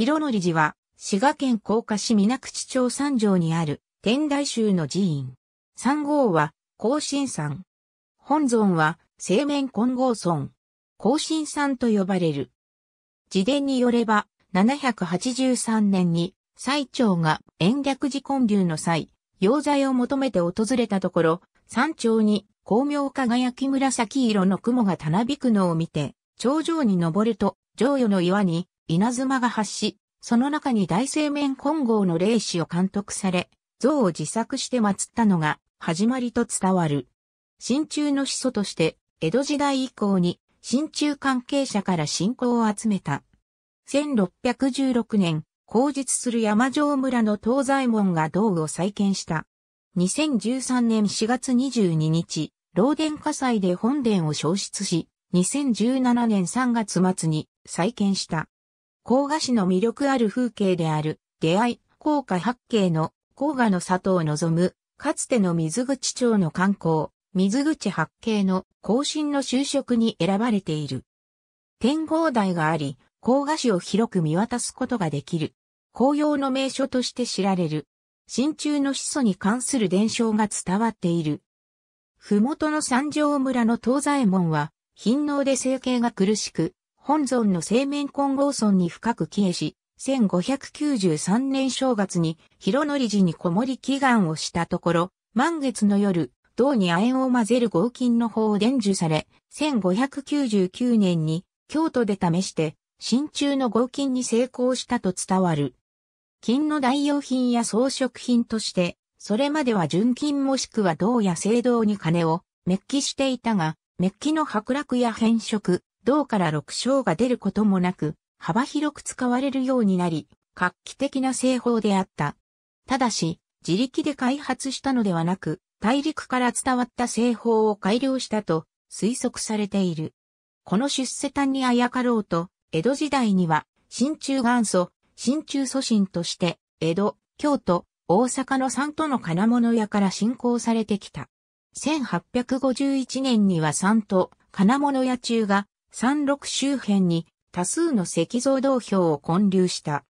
広則寺は、滋賀県甲賀市水口町三条にある天台宗の寺院。三号は、甲信山。本尊は、清面金剛尊。甲信山と呼ばれる。自伝によれば、783年に、最長が延暦寺建立の際、溶剤を求めて訪れたところ、山頂に光明輝き紫色の雲がたなびくのを見て、頂上に登ると、上与の岩に稲妻が発し、その中に大生面金剛の霊視を監督され、像を自作して祀ったのが始まりと伝わる。真鍮の始祖として、江戸時代以降に真鍮関係者から信仰を集めた。1616年、後述する山城村の東西門が道具を再建した。2013年4月22日、漏電火災で本殿を消失し、2017年3月末に再建した。甲賀市の魅力ある風景である、出会い、甲賀八景の甲賀の里を望む、かつての水口町の観光、水口八景の更新の就職に選ばれている。天号台があり、甲賀市を広く見渡すことができる。紅葉の名所として知られる。真鍮の始祖に関する伝承が伝わっている。ふもとの三条村の東西門は、貧農で生計が苦しく、本尊の生面金剛村に深く帰依し、1593年正月に広則寺にこもり祈願をしたところ、満月の夜、銅に亜鉛を混ぜる合金の法を伝授され、1599年に京都で試して真鍮の合金に成功したと伝わる。金の代用品や装飾品として、それまでは純金もしくは銅や青銅に金をメッキしていたが、メッキの剥落や変色、銅から六章が出ることもなく、幅広く使われるようになり、画期的な製法であった。ただし、自力で開発したのではなく、大陸から伝わった製法を改良したと推測されている。この出世端にあやかろうと、江戸時代には、真鍮元祖、真鍮祖神として、江戸、京都、大阪の三都の金物屋から信仰されてきた。1851年には三都、金物屋中が三六周辺に多数の石像銅標を建立した。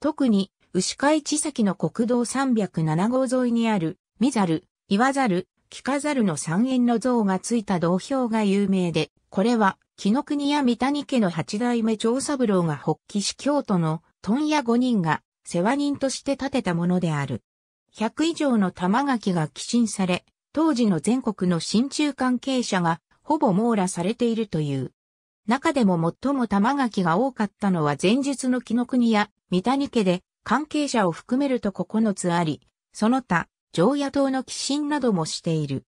特に、牛飼い地先の国道307号沿いにある、見ざる、岩ざる、聞かざるの三円の像がついた銅標が有名で、これは、木の国や三谷家の八代目長三郎が発起し京都の問屋五人が世話人として建てたものである。100以上の玉垣が寄進され、当時の全国の新中関係者がほぼ網羅されているという。中でも最も玉垣が多かったのは前述の木の国や三谷家で関係者を含めると9つあり、その他、上野党の寄進などもしている。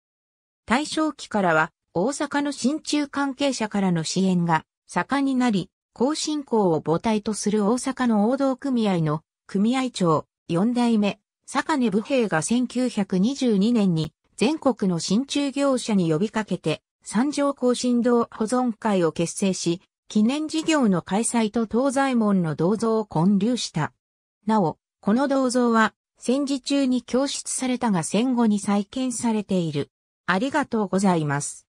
大正期からは大阪の新中関係者からの支援が盛んになり、後進行を母体とする大阪の王道組合の組合長四代目、坂根武平が1922年に全国の新中業者に呼びかけて三条更新堂保存会を結成し、記念事業の開催と東西門の銅像を建立した。なお、この銅像は戦時中に供出されたが戦後に再建されている。ありがとうございます。